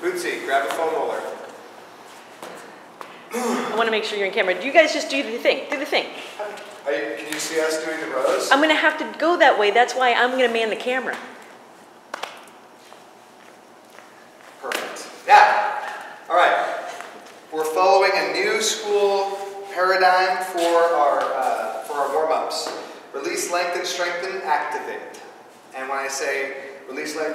Bootsy, grab a foam roller. I want to make sure you're in camera. Do you guys just do the thing? Do the thing. Are you, can you see us doing the rows? I'm going to have to go that way. That's why I'm going to man the camera. Perfect. Now, all right, we're following a new school paradigm for our uh, for our warm-ups. Release, lengthen, strengthen, activate. And when I say release, I'm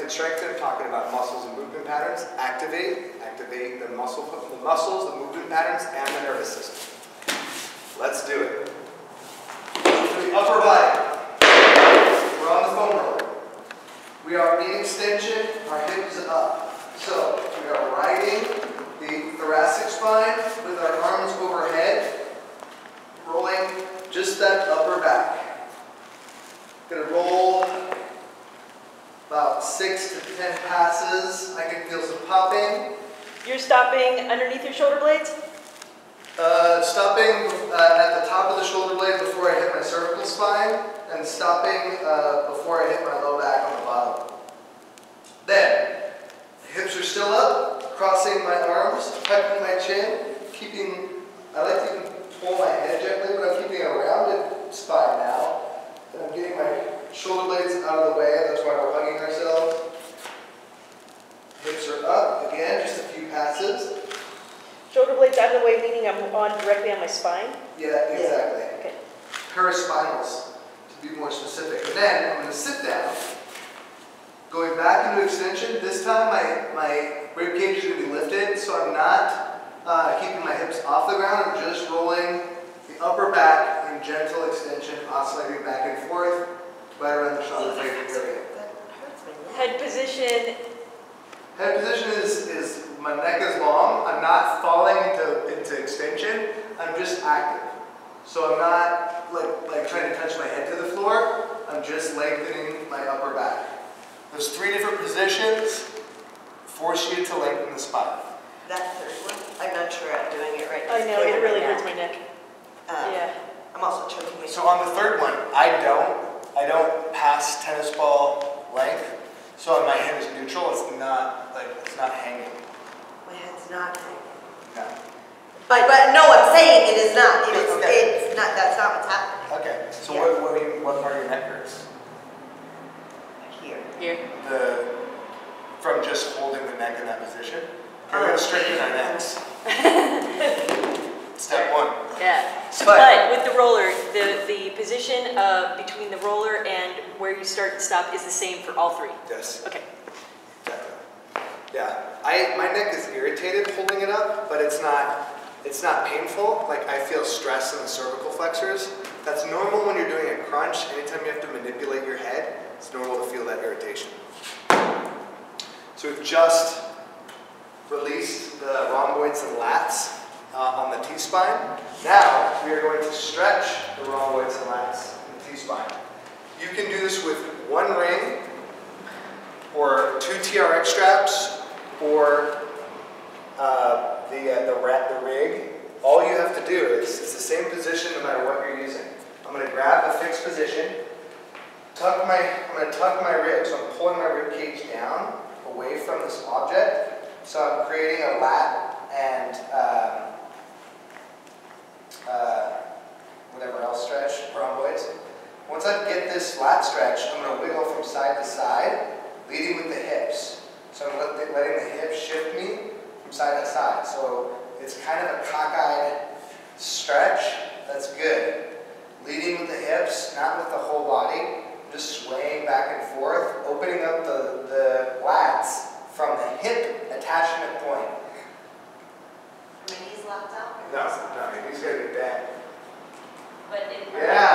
talking about muscles and movement patterns. Activate, activate the muscle, the muscles, the movement patterns, and the nervous system. Let's do it. Upper body, we're on the foam roller. We are in extension, our hips up. So we are riding the thoracic spine with our arms overhead, rolling just that upper back. Gonna roll about six to ten passes. I can feel some popping. You're stopping underneath your shoulder blades? Uh, stopping uh, at the top of the shoulder blade before I hit my cervical spine, and stopping uh, before I hit my low back on the bottom. Then, hips are still up, crossing my arms, tucking my chin, keeping, I like to even pull my head gently, but I'm keeping a rounded spine now. And I'm getting my shoulder blades out of the way, that's why we're hugging ourselves. Hips are up, again, just a few passes. Shoulder blades out of the way, leaning on, directly on my spine? Yeah, exactly. Okay. paraspinals, to be more specific. And then I'm going to sit down, going back into extension. This time my, my rib cage is going to be lifted, so I'm not uh, keeping my hips off the ground. I'm just rolling the upper back in gentle extension, oscillating back and forth, right around the shoulder blade area. Head position, Head position is, is my neck is long. I'm not falling into, into extension. I'm just active. So I'm not like, like trying to touch my head to the floor. I'm just lengthening my upper back. Those three different positions force you to lengthen the spine. That third one, I'm not sure I'm doing it right. I know, it really hurts my neck. Um, Yeah. I'm also choking my. So on the third one, I don't, I don't pass tennis ball length. So my head is neutral. It's not like it's not hanging. My head's not hanging. No. But, but no, I'm saying it is not. It is, Okay. it's not, that's not what's happening Okay. So Yeah. what, what, you, what part of your neck hurts? here. Here. the from just holding the neck in that position. We're going Oh. to straighten our necks. Step one. Yeah. So, But- but with the roller, the, the position uh, between the roller and where you start and stop is the same for all three. Yes. Okay. Yeah. I my neck is irritated holding it up, but it's not it's not painful. Like I feel stress in the cervical flexors. That's normal when you're doing a crunch. Anytime you have to manipulate your head, it's normal to feel that irritation. So we've just released the rhomboids and lats uh, on the T-spine. Now we are going to stretch the rhomboids and lats in the T-spine. You can do this with one ring or two TRX straps or uh, the, uh, the, rat, the rig. All you have to do is, it's the same position no matter what you're using. I'm going to grab a fixed position, tuck my, I'm going to tuck my rib, so I'm pulling my rib cage down away from this object. So I'm creating a lat and um, uh, whatever else stretch, rhomboids. Once I get this lat stretch, I'm going to wiggle from side to side, leading with the hips. So I'm letting the hips shift me from side to side. So it's kind of a cockeyed stretch. That's good. Leading with the hips, not with the whole body. Just swaying back and forth, opening up the, the lats from the hip attachment point. My knees locked out? No, no, he's got to be bent. But in Yeah,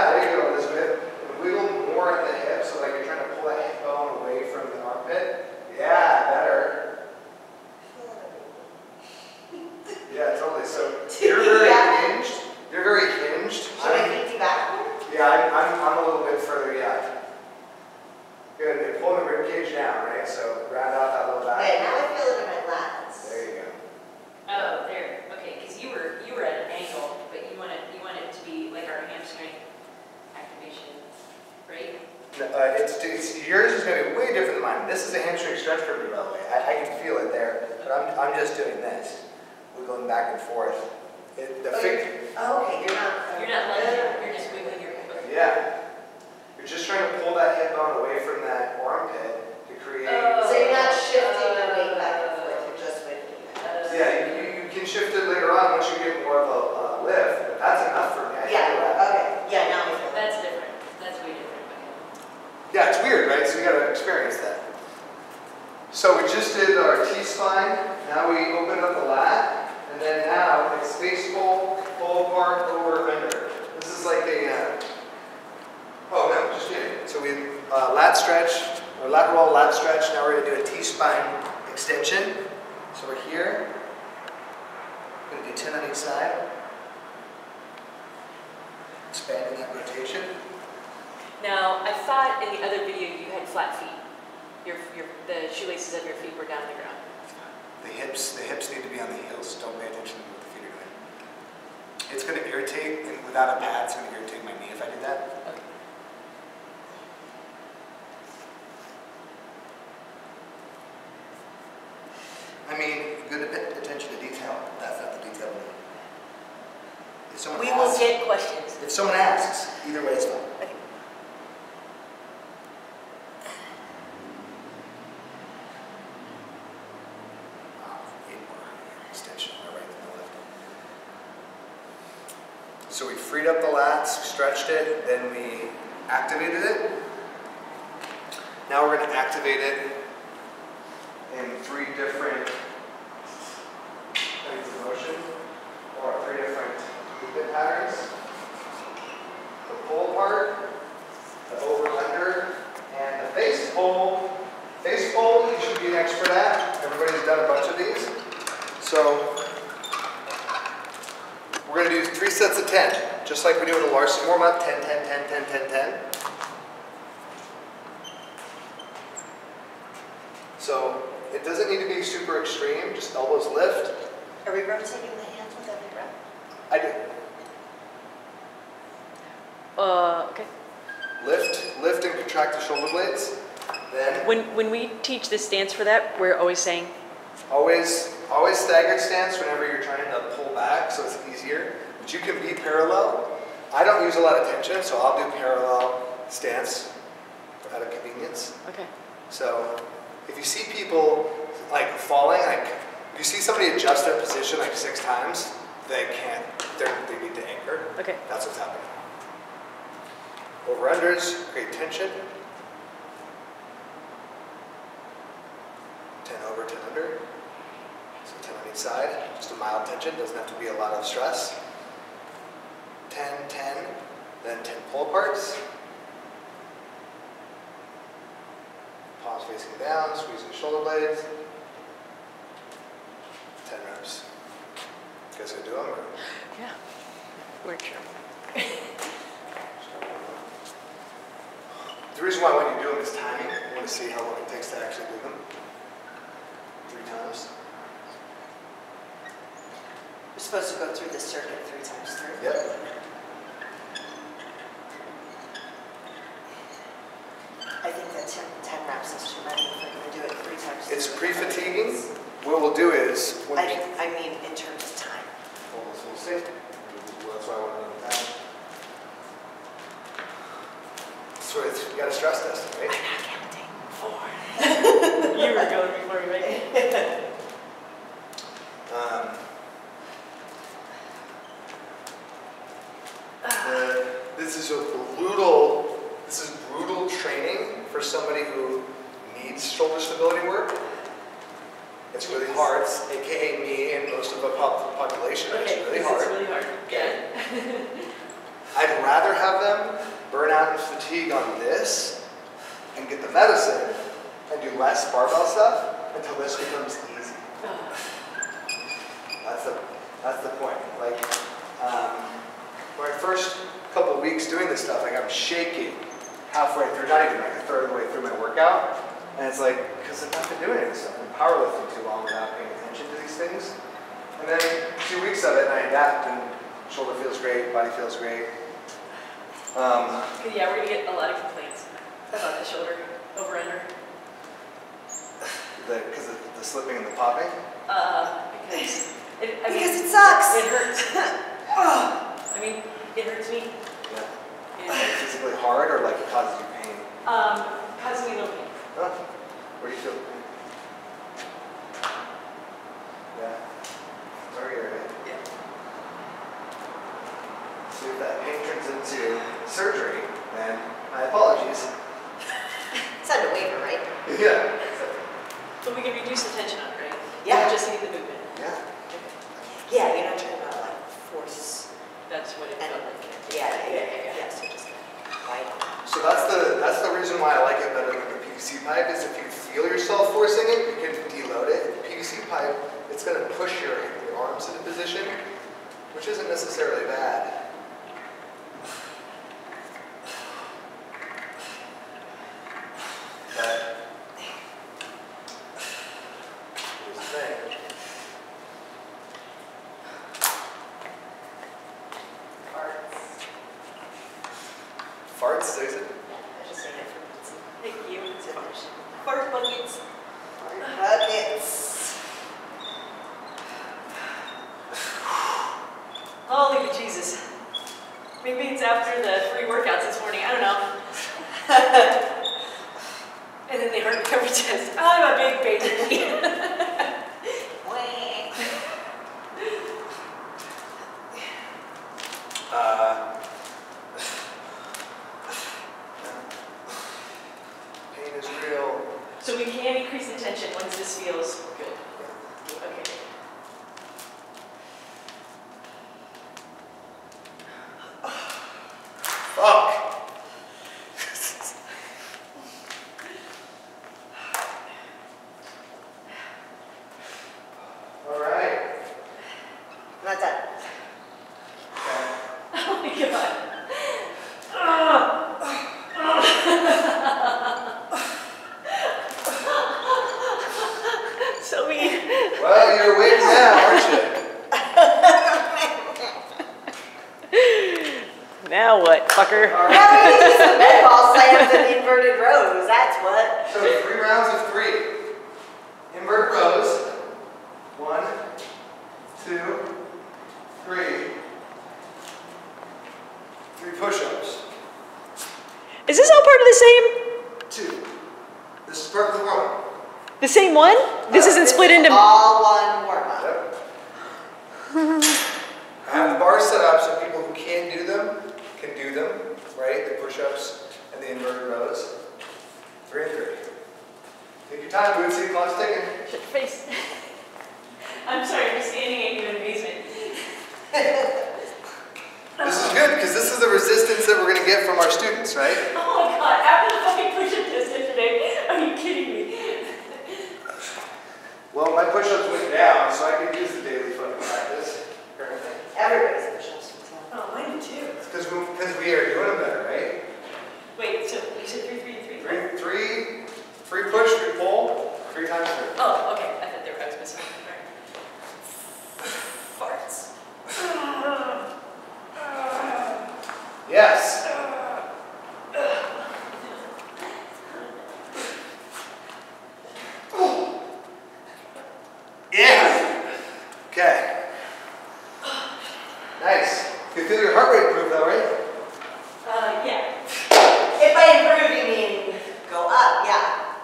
strength activation, right? Uh, it's, it's, yours is going to be way different than mine. This is a hamstring stretch for me, by the way. I, I can feel it there, but I'm, I'm just doing this. We're going back and forth. It, the oh, you're, oh, okay, you're not. Uh, you're not lunging. Uh, you're just wiggling your hip. Yeah. You're just trying to pull that hip bone away from that armpit to create. Oh, so you're not shifting the weight back and oh. forth. You're just wiggling. Oh. Yeah, you, you, can shift it later on once you get more of a uh, lift, but that's enough for Expanding that rotation. Now, I thought in the other video you had flat feet. Your, your, the shoelaces of your feet were down on the ground. The hips, the hips need to be on the heels. Don't pay attention to what the feet are doing. It's going to irritate, and without a pad, it's going to irritate my knee if I do that. Okay. I mean, good at- attention to detail. That's not the detail. we need. If someone We will get questions. if someone asks, either way is fine. Okay. Wow, eight more extension, my right and the left. So we freed up the lats, stretched it, then we activated it. Now we're going to activate it in three different kinds of motion, or three different movement patterns. The the over under, and the face pull. Face pull, you should be an expert at. Everybody's done a bunch of these. So we're going to do three sets of 10, just like we do in a Larson warm up 10, 10, 10, 10, 10, 10. So it doesn't need to be super extreme, just elbows lift. Are we rotating the hands with every breath? I do. Uh, okay. Lift, contract the shoulder blades. Then When, when we teach this stance for that, we're always saying, always, always staggered stance whenever you're trying to pull back, so it's easier. But you can be parallel. I don't use a lot of tension, so I'll do parallel stance out of convenience. okay. So if you see people like falling, like if you see somebody adjust their position like six times, they can't, they're, they need to anchor. Okay. That's what's happening. Over unders, create tension. 10 over, 10 under. So 10 on each side, just a mild tension, doesn't have to be a lot of stress. 10, 10, then 10 pull aparts. Palms facing down, squeeze squeezing shoulder blades. 10 reps. Guys gonna do them? Yeah. We're sure. The reason why want you do them is timing. I want to see how long it takes to actually do them. Three times. We're supposed to go through the circuit three times through. Yep. I think that 10, 10 reps is too many if we're going to do it three times. It's pre-fatiguing. What we'll do is, when I, we, I mean, in terms of time. well, we'll see. Well, That's why I want to know the time. So it's, you got a stress test, right? I'm not counting. Four. You were going before we make it. Um, the- this is a brutal, this is brutal training for somebody who needs shoulder stability work. It's really hard, it's AKA me and most of the pop- population, it's Okay, really hard. is really hard. Okay. I'd rather have them burn out and fatigue on this and get the medicine and do less barbell stuff until this becomes easy. That's the, that's the point. Like, um, my first couple of weeks doing this stuff, like I'm shaking halfway through, not even like a third of the way through my workout. And it's like, because I've not been doing this stuff. I've been powerlifting too long without paying attention to these things. And then two weeks of it, and I adapt, and shoulder feels great, body feels great. Um, Yeah, we're gonna get a lot of complaints about the shoulder over under. the, because of the slipping and the popping? Uh, because, it, I mean. Because it sucks. It hurts. I mean, it hurts me. Yeah. and, Like physically hard or like it causes you pain? Um, causes me a little pain. Huh? Where do you feel the pain? Yeah. Sorry, area. Yeah. So if that pain into surgery, then my apologies. It's under waiver, right? Yeah. So we can reduce the tension on it, right? Yeah. We just need the movement. Yeah. Yeah, you're not trying to like force That's what it felt like. yeah, yeah, Yeah, yeah, yeah, yeah, so just bite. So that's the that's the reason why I like it better than the PVC pipe is if you feel yourself forcing it, you can deload it. The PVC pipe, it's going to push your, your arms into position, which isn't necessarily bad. But here's the thing. Farts, is it? I just saying it for pizza. Thank you. It's in there. Fart buckets. Buckets. Holy Jesus. Maybe it's after the free workouts this morning. I don't know. and then they heard the coverage test. I'm a big baby. Wah. Uh, pain is real. so we can increase the tension once this feels good. Okay. Fuck. All right. I'm not done. Okay. Oh my god. Ah. So we. Well, you're awake now, aren't you? Now what, fucker? All right. Now we need some med ball slams and inverted rows, that's what. So three rounds of three. Invert rows. One, two, three. Three push-ups. Is this all part of the same, Two. This is part of the warm-up. The same one? This isn't split into. All one warm-up. Yep. I have the bars set up so people who can't do them can do them, right? The push-ups and the inverted rows. Three and three. Take your time, Bootsy, clock's ticking. Shut your face. I'm sorry, I'm standing at you in amazement. This is good because this is the resistance that we're going to get from our students, right? Oh my god, after the fucking push-up test yesterday, are you kidding me? Well, my push-ups went down, so I could use the daily fucking practice. Apparently. Everybody's push-ups. Oh, mine too. Because we, because we are doing them better, right? Wait, so you said three, three, three, four? Three, three, three push, three pull, three times three. Oh, okay, I thought there, I was missing one. Alright. Farts. Yes. Yeah. Okay. Nice. You feel your heart rate improve though, right? Uh, yeah. If by improve, you mean go up, yeah.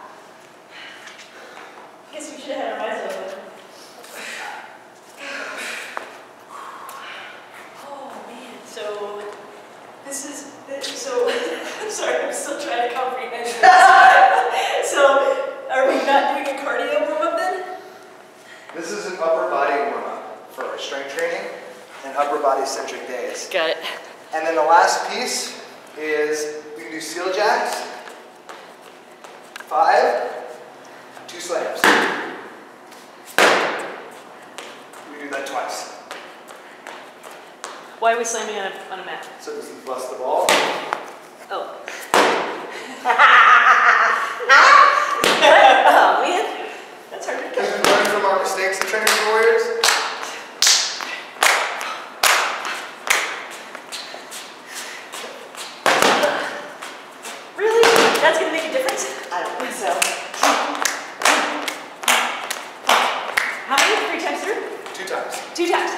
Guess we should have had our eyes open. Oh, man, so this is, this- so, I'm sorry, I'm still trying to comprehend this. So, are we not doing a cardio warm-up then? This is an upper body warm-up for our strength training and upper centric days. Got it. And then the last piece is we can do seal jacks. Five, two slams. We do that twice. Why are we slamming on a, on a mat? So this is bust the ball. Oh, man. That's hard to Because catch. we learn from our mistakes in training for warriors. Really? That's gonna make a difference? I don't think so. times through? Two times. Two times.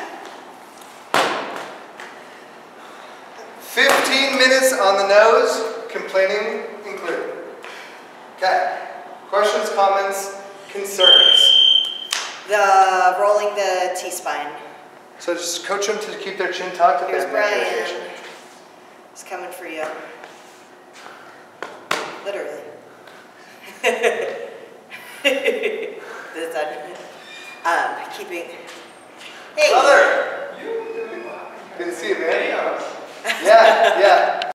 15 minutes on the nose, complaining included. Okay. Questions, comments, concerns? The, rolling the T-spine. So just coach them to keep their chin tucked and Here's then make Brian. rotation. He's coming for you. Literally. This. Um, keeping, hey. Brother! Good to see you, man. Yeah, yeah.